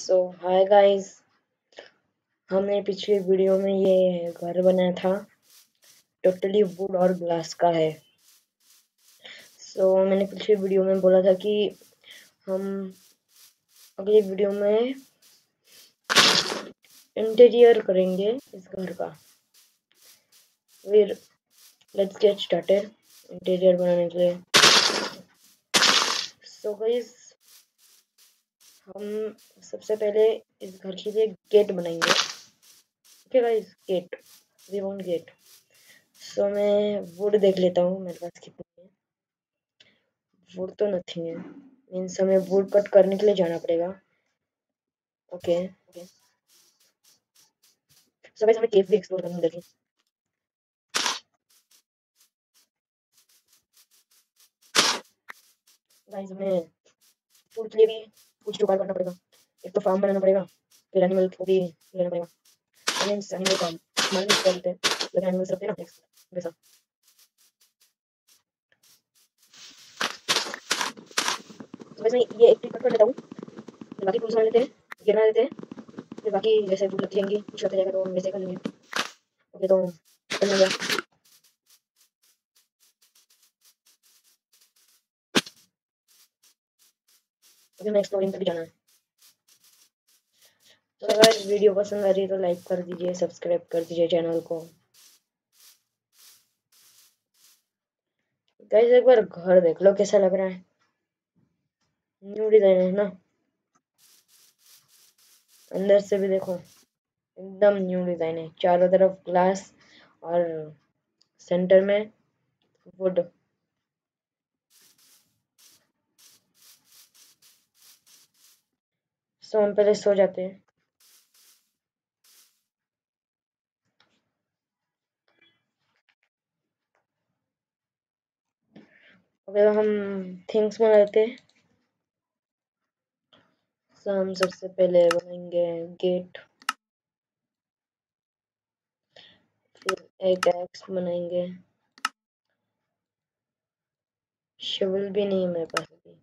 सो hi guys हमने पिछले video में ये घर बनाया था। टोटली वुड और ग्लास का है। सो so, मैंने पिछले वीडियो में बोला था कि हम अगले वीडियो में इंटीरियर करेंगे इस घर का। फिर लेट्स गेट स्टार्टेड इंटीरियर बनाने के लिए। सो so गाइस हम सबसे पहले इस घर के लिए गेट बनाएँगे। Okay guys gate we want gate so मैं वुड देख लेता हूँ, मेरे पास कितनी है। वुड तो नथिंग है। मीन्स हमें वुड कट करने के लिए जाना पड़ेगा। ओके ओके सो गाइस हमें केव भी एक्सप्लोर करना देखिए गाइस हमें फ़ूड के लिए भी कुछ जुगाड़ करना पड़ेगा एक तो फार्म बनाना पड़ेगा फिर एनिमल को भी लेना पड़ेगा मीन्स एनिमल फार्म मारने से बोलते हैं लेकिन एनिमल्स रखते हैं ना वैसा तो वैसे ये एक ट्रिक कर लेता हूँ। बाकी बना लेते हैं गिरना लेते हैं। फिर बाकी जैसे फूल लगती जाएँगी कुछ लगता जाएगा तो वैसे कर लेंगे। ओके तो कर लिया अभी हमें एक्सप्लोरिंग पे जाना है। तो अगर वीडियो पसंद आ रही है तो लाइक कर दीजिए सब्सक्राइब कर दीजिए चैनल को। गाइस एक बार घर देख लो कैसा लग रहा है। न्यू डिज़ाइन है ना। अंदर से भी देखो, एकदम न्यू डिज़ाइन है। चारों तरफ़ ग्लास और सेंटर में वुड सो हम पहले सो जाते हैं। अगर हम थिंग्स लेते हैं। तो हम सबसे पहले बनाएँगे गेट फिर एक एक्स बनाएँगे। शवल भी नहीं मेरे पास अभी।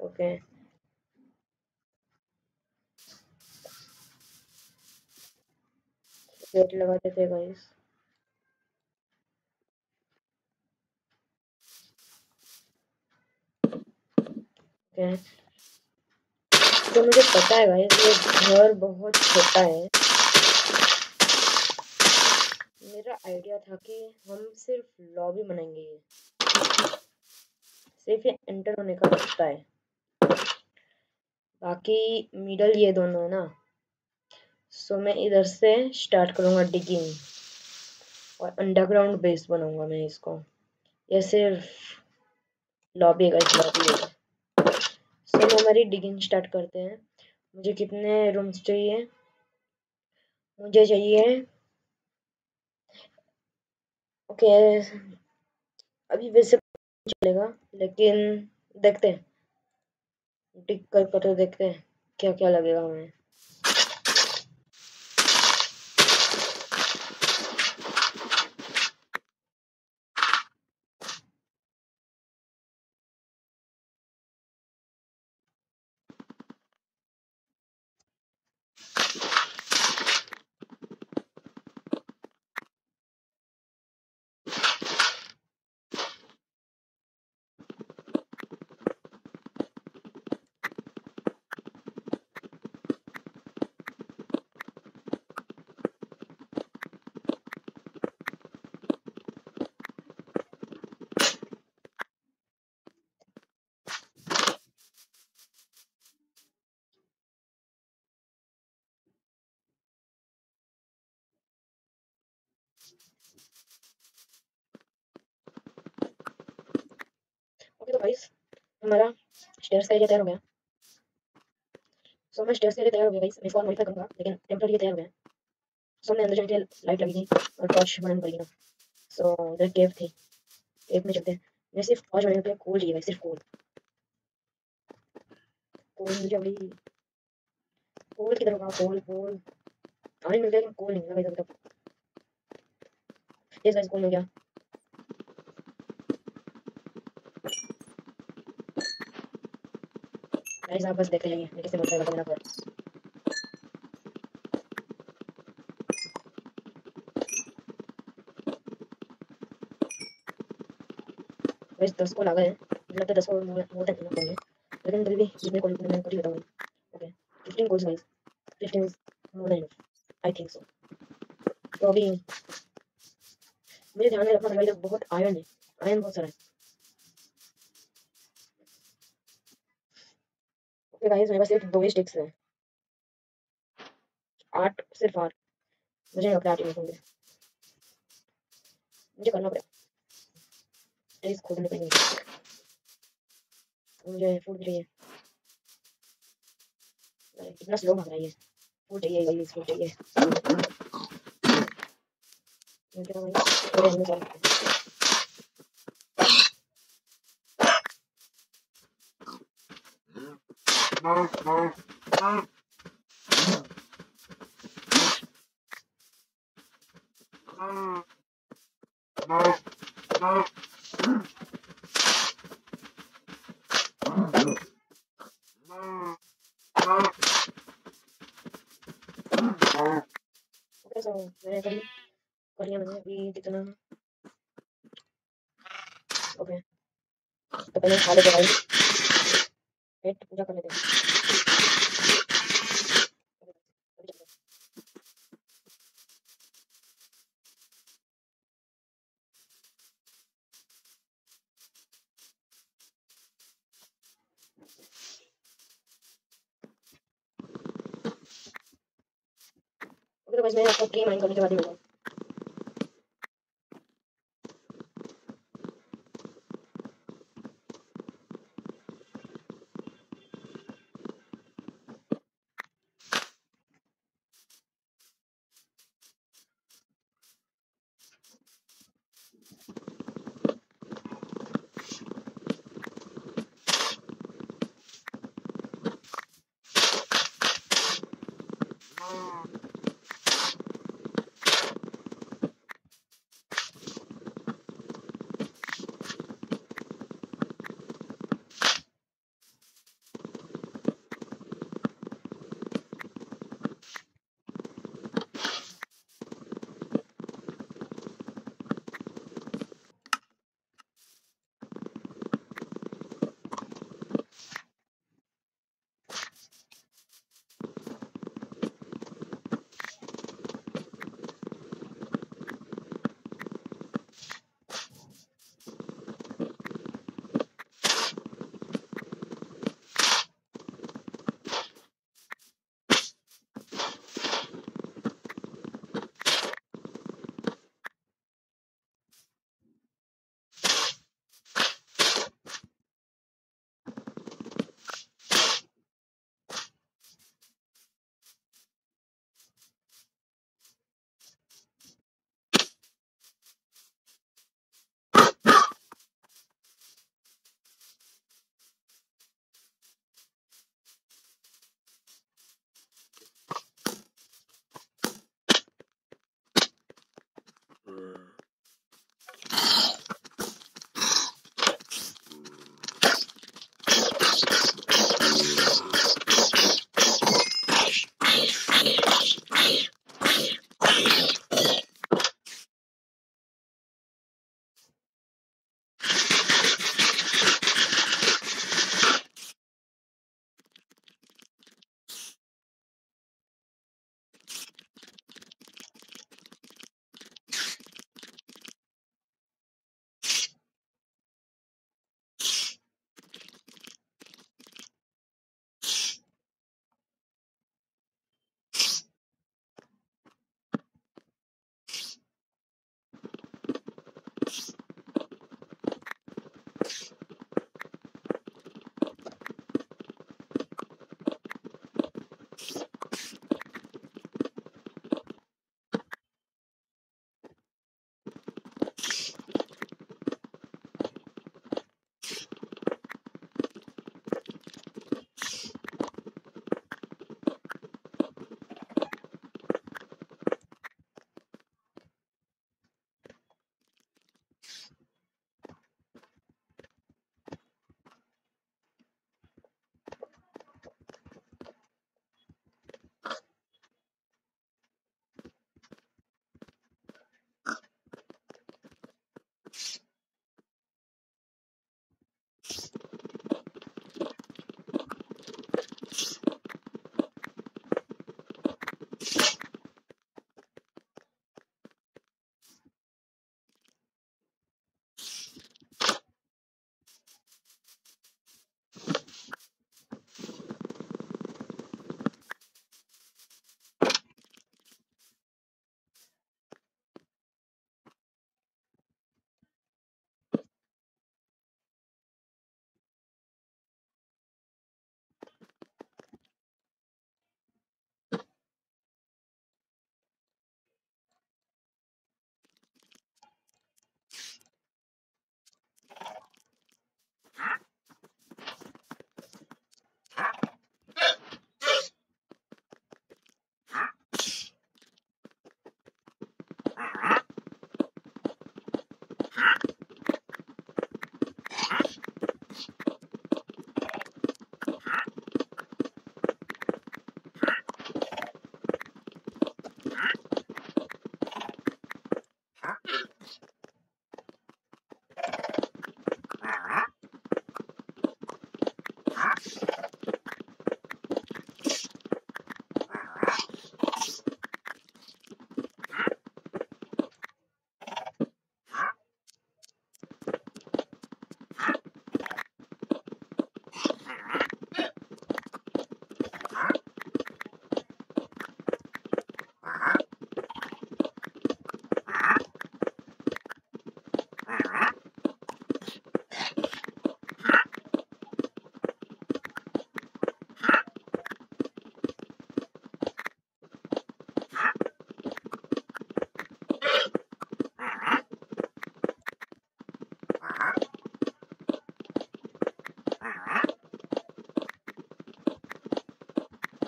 ओके गेट लगा देते गाइस तो मुझे पता है गाइस ये घर बहुत छोटा है। मेरा आइडिया था कि हम सिर्फ़ लॉबी बनाएँगे ये। सिर्फ़ ये एंटर होने का रास्ता है। बाकी मिडल ये दोनों है ना। सो मैं इधर से स्टार्ट करूँगा डिगिंग और अंडरग्राउंड बेस बनाऊँगा मैं इसको। ये सिर्फ़ लॉबी है लॉबी है। सो हम हमारी डिगिंग स्टार्ट करते हैं। मुझे कितने रूम्स चाहिए? मुझे चाहिए ओके अभी वैसे चलेगा, लेकिन देखते हैं। डिग कर कर देखते हैं क्या क्या लगेगा हमें ओके तो गाइस हमारा स्टेयर्स का एरिया तैयार हो गया सो मैं स्टेयर्स के लिए तैयार हो गया गाइस मैं इसको मॉडिफाई करूँगा लेकिन टेम्पररी तैयार हो गया सो हमने अंदर जाने के लिए लाइट लगी थी और टॉर्च बनानी पड़ेगी ना सो उधर केव थी केव में चलते हैं मैं सिर्फ़ टॉर्च बनाने के लिए कोल चाहिए सिर्फ़ कोल कोल मुझे अभी कोल किधर होगा कोल कोल पानी मिल गया कोल नहीं मिला अभी तक ये गाइस कोल मिल गया गाइस आप बस देखते जाइए मैं कैसे मर जाएगा मेरा घर गाइस 10 को लगा है, मुझे लगता है 10 को मोर देन इनफ लेकिन फिर भी जितने को मैं ही बताऊँ। Okay 15 goals guys 15 is more than I think so तो अभी मुझे ध्यान में रखना मेरे बहुत आयरन है आयरन बहुत सारा है। गाइस मेरे पास सिर्फ़ दो ही स्टिक्स हैं। आठ, सिर्फ़ आठ। मुझे लगता आठ होंगे। मुझे करना पड़ेगा। प्लीज़ खोदने पड़ेंगे मुझे फ़ूड चाहिए। इतना स्लो भाग रहा है ये। फ़ूड चाहिए गाइस फ़ूड चाहिए। मुझे भाई थोड़े हमने चलते ओके सो मैंने कर कर लिया मैंने अभी कितना ओके तो पहले खा लेते भाई पेट पूजा कर लेते हैं अभी चलते हैं। ओके तो बस मैं आपको ट्री माइन करने के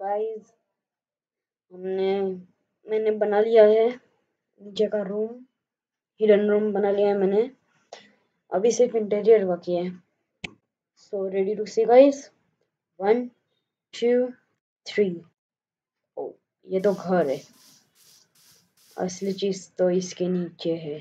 गाइस हमने, मैंने बना लिया है का रूम हिडन रूम बना लिया है मैंने। अभी सिर्फ़ इंटीरियर बाकी है। So ready to see guys one two three ओ ये तो घर है। असली चीज़ तो इसके नीचे है।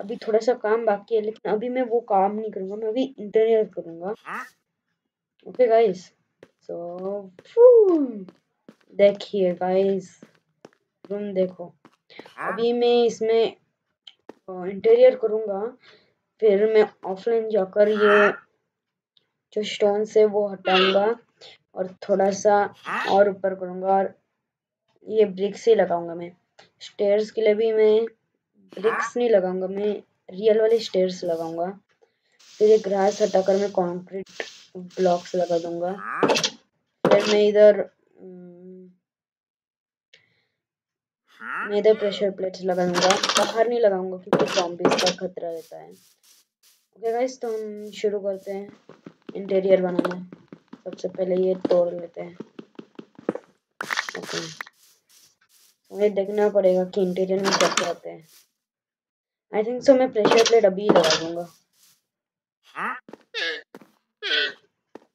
अभी थोड़ा सा काम बाकी है, लेकिन अभी मैं वो काम नहीं करूँगा, मैं अभी इंटीरियर करूँगा। ओके गाइस सो देखिए गाइस रूम देखो. अभी मैं इसमें इंटीरियर करूँगा, फिर मैं ऑफलाइन जाकर ये जो स्टोन से वो हटाऊँगा और थोड़ा सा और ऊपर करूँगा और ये ब्रिक्स ही लगाऊँगा मैं। स्टेयर्स के लिए भी मैं ब्रिक्स नहीं लगाऊँगा मैं रियल वाले स्टेयर्स लगाऊँगा। फिर ये ग्रास हटाकर मैं कंक्रीट ब्लॉक्स लगा दूँगा। फिर मैं इधर मैं इधर प्रेशर प्लेट्स लगा दूँगा बाहर नहीं लगाऊँगा क्योंकि जॉम्बीज का खतरा रहता है। ओके गाइस तो हम शुरू करते हैं इंटीरियर बनाना। सबसे पहले ये तोड़ लेते हैं। ओके मुझे देखना पड़ेगा कि इंटीरियर में क्या क्या आते हैं। आई थिंक सो मैं प्रेशर प्लेट अभी लगा दूँगा।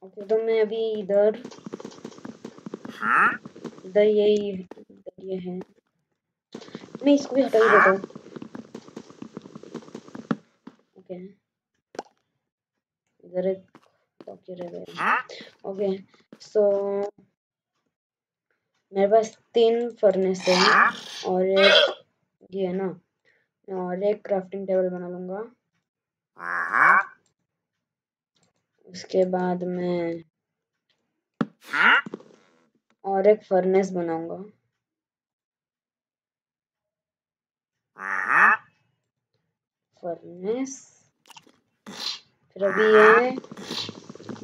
ओके तो मैं अभी इधर इधर यही इधर ये है। मैं इसको भी हटा ही देता हूँ। ओके इधर एक रह गया। ओके सो मेरे पास तीन फर्नेस है और ये है ना। और एक क्राफ्टिंग टेबल बना लूँगा उसके बाद मैं और एक फर्नेस बनाऊँगा फर्नेस फिर अभी ये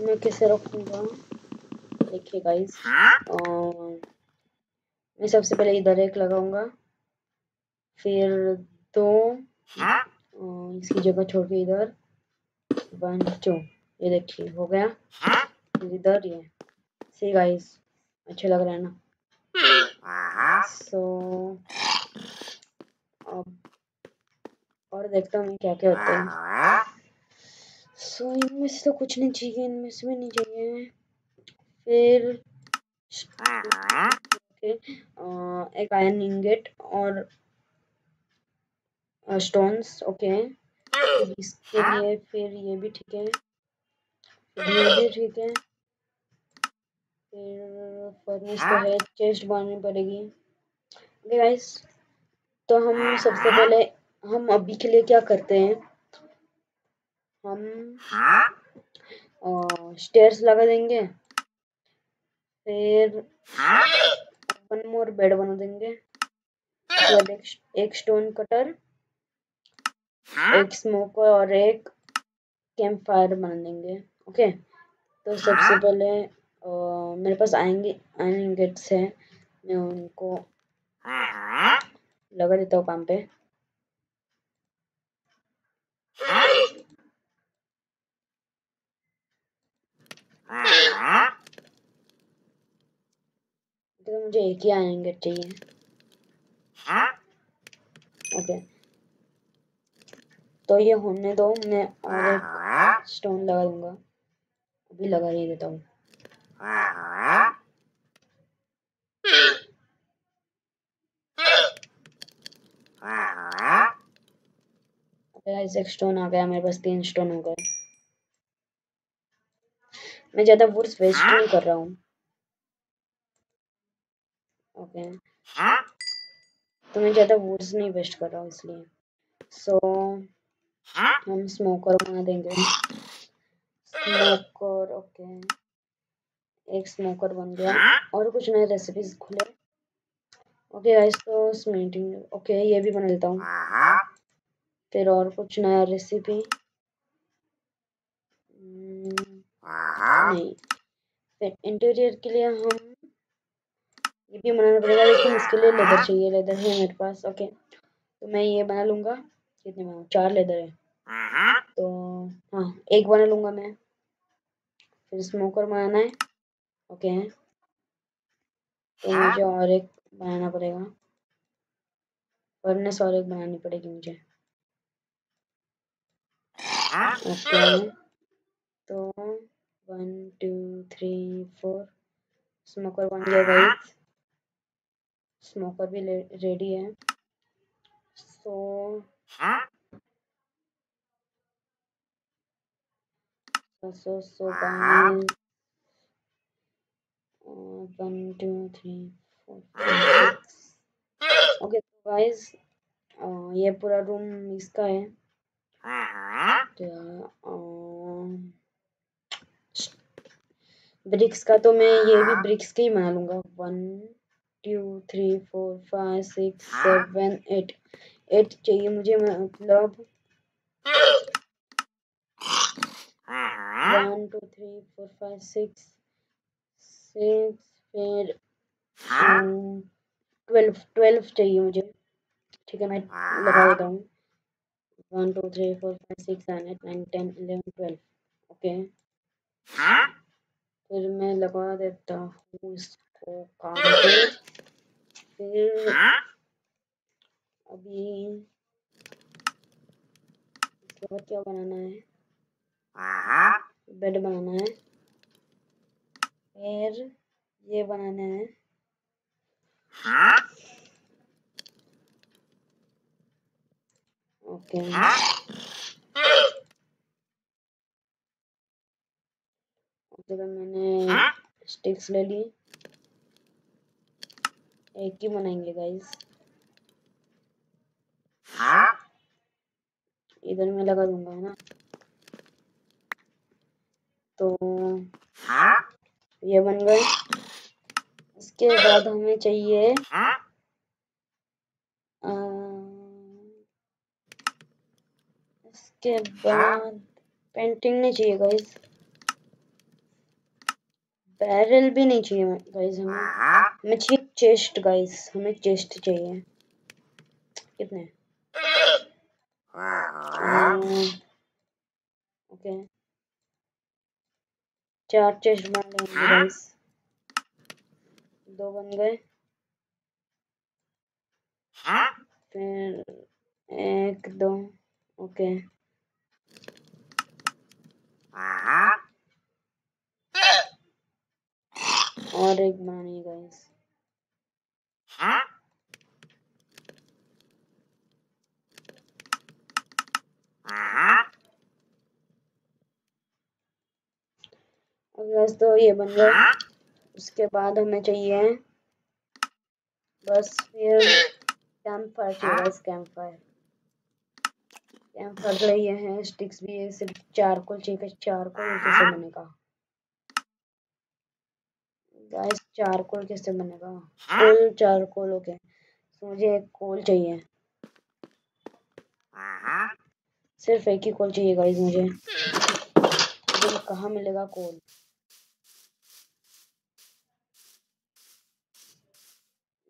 मैं कैसे रखूँगा? देखिए गाइस मैं सबसे पहले इधर एक लगाऊँगा। फिर तो इसकी जगह छोड़ के इधर। वन टू ये देखिए हो गया। इधर ये। सी गाइस अच्छा लग रहा है ना? सो अब और देखता हूँ क्या क्या होता है। सो इनमें से तो कुछ नहीं चाहिए इनमें से भी नहीं चाहिए। फिर एक आयरन इंगेट और स्टोन्स ओके इसके लिए फिर ये भी ठीक है। ये भी ठीक है। फिर फर्नेस तो है चेस्ट बनानी पड़ेगी। ओके गाइस तो हम सबसे पहले हम अभी के लिए क्या करते हैं? हम स्टेयर्स लगा देंगे। फिर वन मोर बेड बना देंगे। एक, एक स्टोन कटर एक स्मोकर और एक कैंप फायर बना देंगे ओके तो सबसे पहले आ, मेरे पास आएँगे आयरन इंगेट्स है मैं उनको लगा देता हूँ काम पे। तो मुझे एक ही आयरन गेट चाहिए ओके तो ये होने दो मैं और स्टोन लगा दूँगा अभी लगा ही देता हूँ। एक स्टोन आ गया मेरे पास तीन स्टोन हो गए। मैं ज़्यादा वुड्स वेस्ट नहीं कर रहा हूँ। ओके तो मैं ज़्यादा वुड्स नहीं वेस्ट कर रहा हूँ इसलिए। सो so, हम स्मोकर बना देंगे। स्मोकर ओके एक स्मोकर बन गया। और कुछ नए रेसिपीज़ खुले। ओके गाइस तो स्मीटिंग ओके ये भी बना लेता हूँ। फिर और कुछ नया रेसिपी hmm, नहीं। फिर इंटीरियर के लिए हम ये भी बनाना पड़ेगा लेकिन इसके लिए लेदर चाहिए। लेदर है मेरे पास ओके तो मैं ये बना लूँगा। कितने में? चार लेदर है। तो हाँ एक बना लूँगा मैं। फिर स्मोकर बनाना है। ओके। तो मुझे और एक बनाना पड़ेगा। फर्नेस और एक बनानी पड़ेगी मुझे। ओके। तो one two three four smoker बन गया गाइस स्मोकर भी रेडी है। So so so guys one two three four okay तो गाइस ये पूरा रूम इसका है। ब्रिक्स का तो मैं ये भी ब्रिक्स के ही बना लूँगा। One two three four five six seven eight eight चाहिए मुझे मतलब one, two, three, four, five, six six, फिर ट्वेल्व ट्वेल्व चाहिए मुझे। ठीक है, मैं लगा देता हूँ। One, two, three, four, five, six, seven, eight, nine, ten, eleven, twelve, okay? फिर मैं लगा देता हूँ इसको काट फिर अभी इसके बाद क्या बनाना है? बेड बनाना है। फिर ये बनाना है। ओके ओके तो मैंने स्टिक्स ले ली। एक ही बनाएँगे गाइस इधर में लगा दूँगा, है ना? तो ये बन गए इसके बाद हमें चाहिए इसके बाद पेंटिंग नहीं चाहिए गाइस बैरल भी नहीं चाहिए गाइस हमें। हमें चाहिए चेस्ट गाइस हमें चेस्ट चाहिए। कितने? ओके चार चेस्ट बन लेंगे गाइस दो बन गए। फिर एक दो ओके। और एक बनानी है गाइस तो ये बन गया उसके बाद हमें चाहिए बस फिर कैंप फायर चाहिए बस कैंप फायर कैंप फायर ये है स्टिक्स भी है सिर्फ़ चारकोल चाहिए चारकोल कैसे बनेगा गाइस चारकोल कैसे बनेगा कोल चारकोल ओके तो मुझे एक कोल चाहिए सिर्फ़ एक ही कॉल चाहिए गाइस मुझे मुझे कहाँ मिलेगा कॉल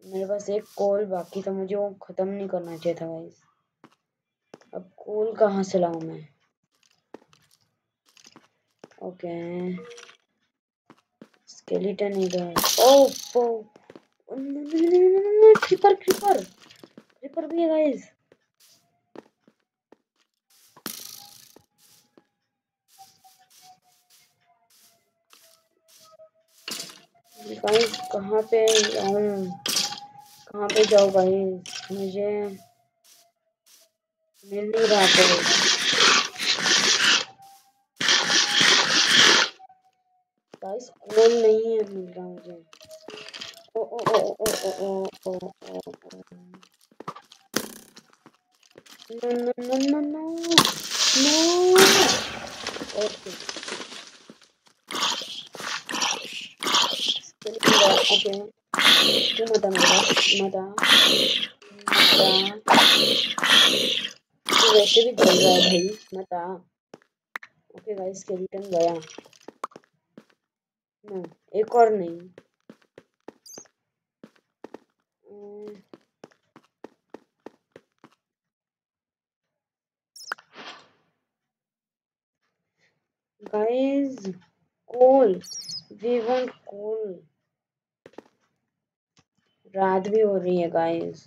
मेरे पास एक कॉल बाकी था मुझे वो ख़त्म नहीं करना चाहिए था गाइस अब कोल कहाँ से लाऊं मैं ओके स्केलेटन इधर ओ ओ क्रीपर क्रीपर क्रीपर भी है गाइस गाइस कहाँ पे जाऊँ कहाँ पे जाओ गाइस मुझे मिल नहीं रहा पे गाइस कौन नहीं है मिल रहा मुझे? ओ ओ ओ ओ ओ ओ ओ ओ ओ no no no no no okay okay तू मत मेरा मत वैसे भी चल रहा है भाई मत ओके गाइस स्केलेटन गया नो एक और नहीं guys coal we want coal रात भी हो रही है गाइस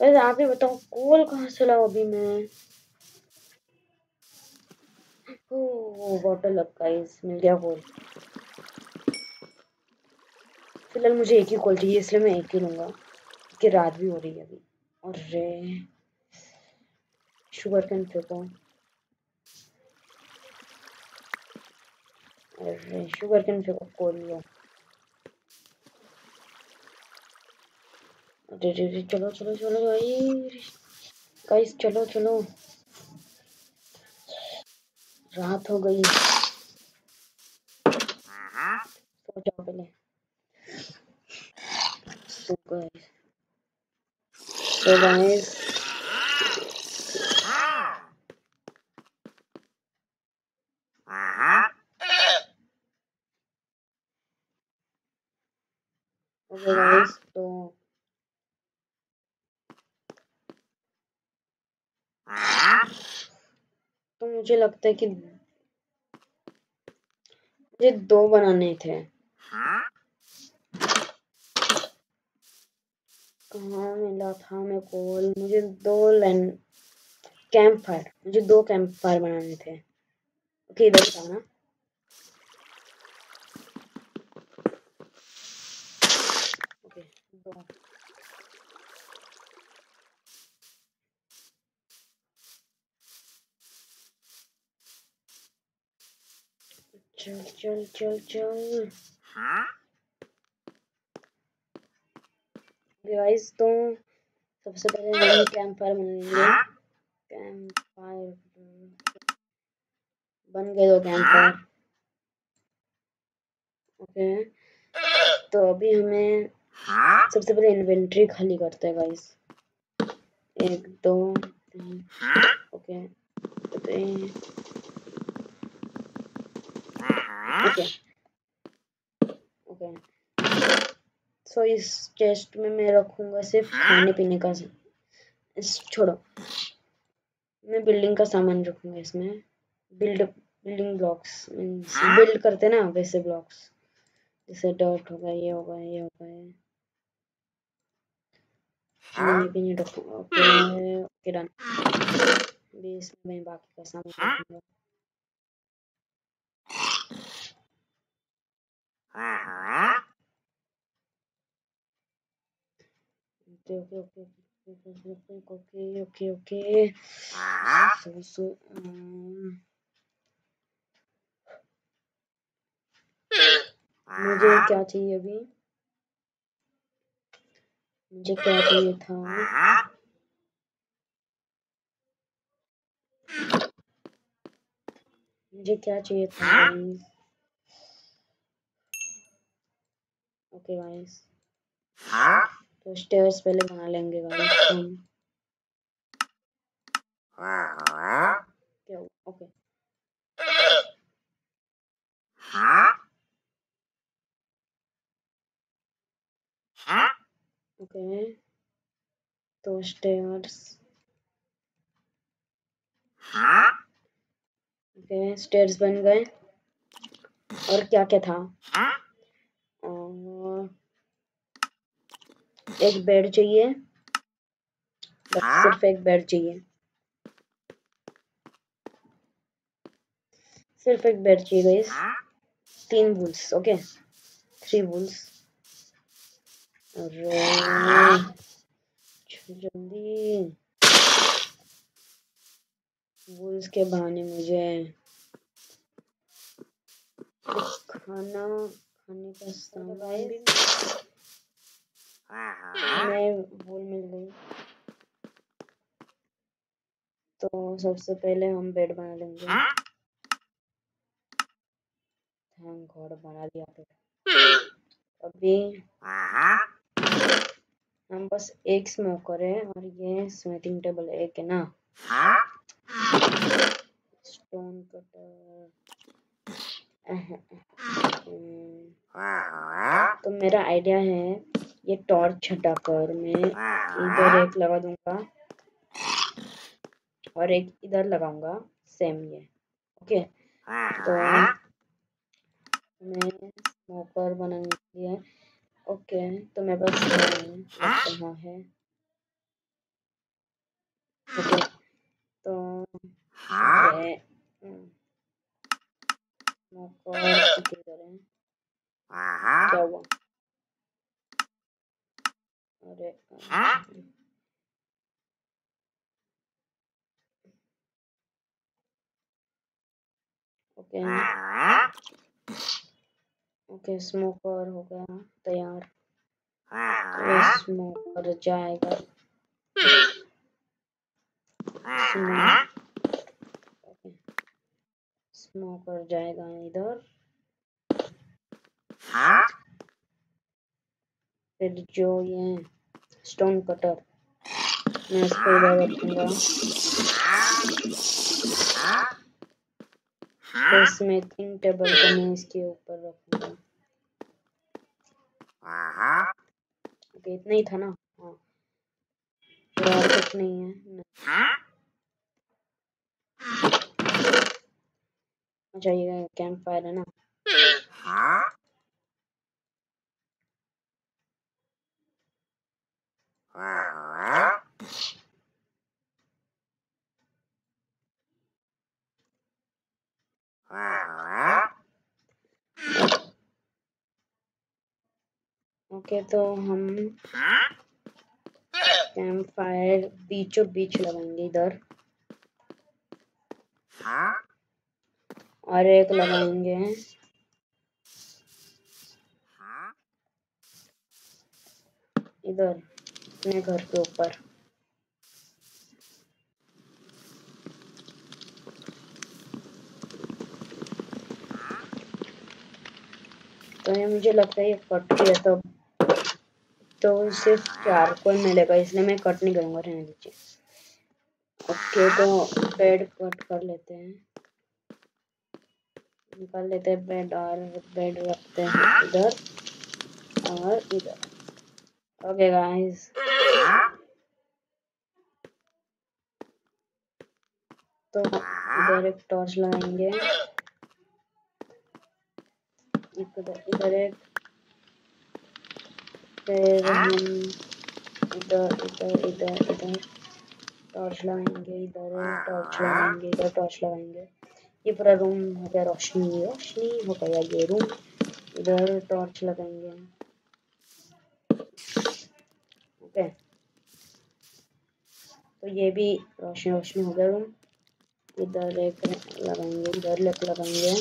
गाइस आप ही बताओ कोल कहाँ से लाओ अभी मैं? ओ बॉटल अप गाइस मिल गया कोल फ़िलहाल मुझे एक ही कोल चाहिए, इसलिए मैं एक ही लूँगा, कि रात भी हो रही है अभी. और रे शुगर कैन फेंको अरे शुगर कैन फेंको कोल लो अरे रे चलो चलो चलो भाई। गाइस चलो चलो। रात हो गई। सो जाओ पहले। गाइस गाइस तो तो मुझे लगता है कि मुझे दो बनाने थे। कहाँ मिला था मेरे को? मुझे दो लाइन कैंप फायर मुझे दो कैंप फायर बनाने थे। ओके, इधर था ना ओके, दो। चल चल चल चल गाइस तो सबसे पहले हम कैंप फायर बनाएँगे। कैंप फायर बन गए दो कैंप फायर ओके तो अभी हमें सबसे पहले इन्वेंट्री खाली करते हैं गाइस एक दो तीन। ओके ओके ओके सो इस चेस्ट में मैं रखूँगा सिर्फ़ खाने पीने का इस छोड़ो। मैं बिल्डिंग का सामान रखूँगा इसमें। Build building blocks means build करते ना वैसे ब्लॉक्स जैसे डर्ट हो गया ये हो गया ये हो खाने पीने रखूँगा। ओके ओके डन बाकी का सामान रखूँगा। Okay okay okay okay okay so so मुझे क्या चाहिए अभी मुझे क्या चाहिए था? मुझे क्या चाहिए था ओके गाइस। तो स्टेयर्स पहले बना लेंगे गाइस हम। क्या ओके। ओके। तो स्टेयर्स। ओके स्टेयर्स बन गए। और क्या क्या था और एक बेड चाहिए। बस सिर्फ़ एक बेड चाहिए। सिर्फ़ एक बेड चाहिए गाइस तीन वुल्स ओके थ्री वुल्स जल्दी। वुल्स के बहाने मुझे खाना खाने का सामान भी मैं वुल मिल गई। तो सबसे पहले हम बेड बना लेंगे। थैंक गॉड बना दिया बेड अभी हम बस एक स्मोकर है और ये स्मिथिंग टेबल एक है ना। स्टोन कटर तो मेरा आइडिया है ये टॉर्च हटाकर मैं इधर एक लगा दूँगा। और एक इधर लगाऊँगा सेम ये ओके? तो मैं स्मोकर बनाने के लिए ओके तो मेरे पास कहाँ है। ओके तो है? क्या हुआ अरे ओके ओके स्मोकर हो गया तैयार तो स्मोकर जाएगा स्मोकर जाएगा इधर। फिर जो ये स्टोन कटर मैं इसको इधर रखूँगा। तो स्मिथिंग टेबल को मैं इसके ऊपर रखूँगा। ओके इतना ही था ना? हाँ। और कुछ नहीं है। नहीं। अच्छा ये कैंप फायर है ना ओके तो हम कैंप फायर बीचों बीच लगाएँगे इधर और एक लगाएँगे इधर, अपने घर के ऊपर। तो ये मुझे लगता है ये कट है तो तो सिर्फ़ चार को मिलेगा, इसलिए मैं कट नहीं करूँगा रहने दीजिए। ओके तो पेड़ कट कर लेते हैं। निकाल लेते हैं बेड और बेड रखते हैं इधर और इधर। ओके गाइस तो इधर एक टॉर्च लगाएँगे इधर एक। फिर हम इधर इधर इधर इधर टॉर्च लगाएँगे इधर टॉर्च लगाएँगे इधर टॉर्च लगाएँगे ये पूरा रूम हो गया रोशनी रोशनी हो गया ये रूम। इधर टॉर्च लगाएँगे ओके तो ये भी रोशनी रोशनी हो गया रूम। इधर एक लगाएँगे, इधर एक लगाएँगे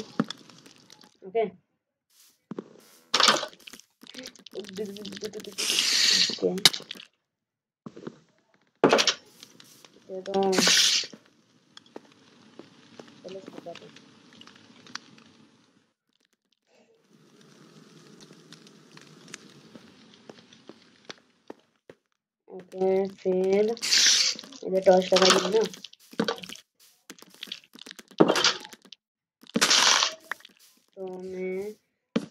ओके ओके ये तो चलो बताते हैं ओके फिर इधर टॉर्च लगा दी ना। तो मैं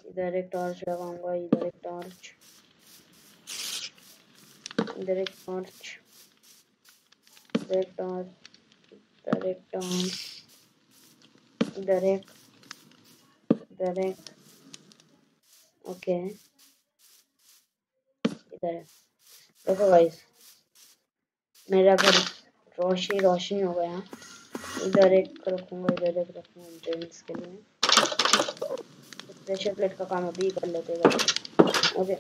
इधर एक टॉर्च लगाऊँगा, इधर एक टॉर्च इधर एक टॉर्च इधर एक टॉर्च इधर एक टॉर्च एक इधर ओके इधर देखो गाइस मेरा घर रोशनी रोशनी हो गया। इधर एक रखूँगा, इधर एक रखूँगा ड्रेन्स के लिए। प्रेशर प्लेट का काम अभी कर लेते हैं। ओके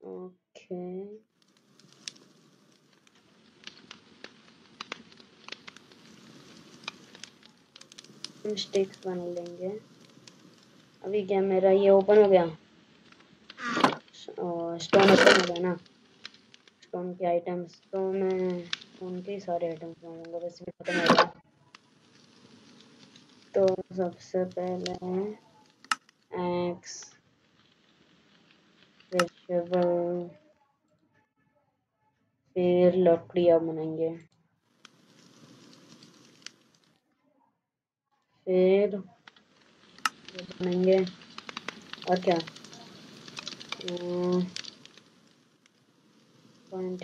ओके हम स्टिक्स बना लेंगे। अभी क्या मेरा ये ओपन हो गया? स्टोन ओपन हो गया ना? स्टोन के आइटम्स तो मैं स्टोन के सारे आइटम्स बनाऊँगा वैसे भी खत्म हो। गया तो सबसे पहले एक्स वेजिटेबल फिर लकड़ियाँ बनाएँगे। फिर बनाएँगे। और क्या? वन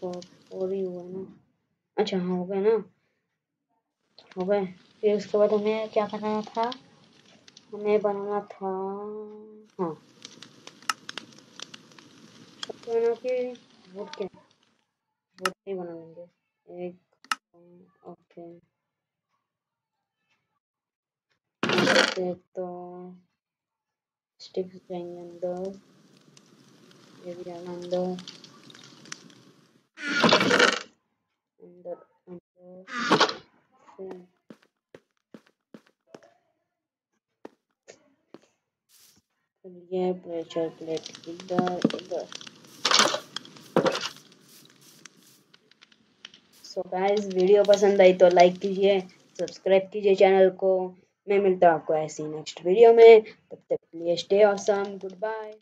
फोर ही हुआ ना। अच्छा हाँ हो गया ना। हो गए। फिर उसके बाद हमें क्या बनाना था? हमें बनाना था हाँ। बना के वोट क्या? वोट नहीं बना लेंगे एक ओके तो स्टिक्स जाएँगे अंदर ये भी जाना अंदर अंदर अंदर ये प्रेशर प्लेट इधर इधर सो गाइस वीडियो पसंद आई तो लाइक कीजिए सब्सक्राइब कीजिए चैनल को मैं मिलता हूँ आपको ऐसी नेक्स्ट वीडियो में। तब तक के लिए स्टे ऑसम गुड बाय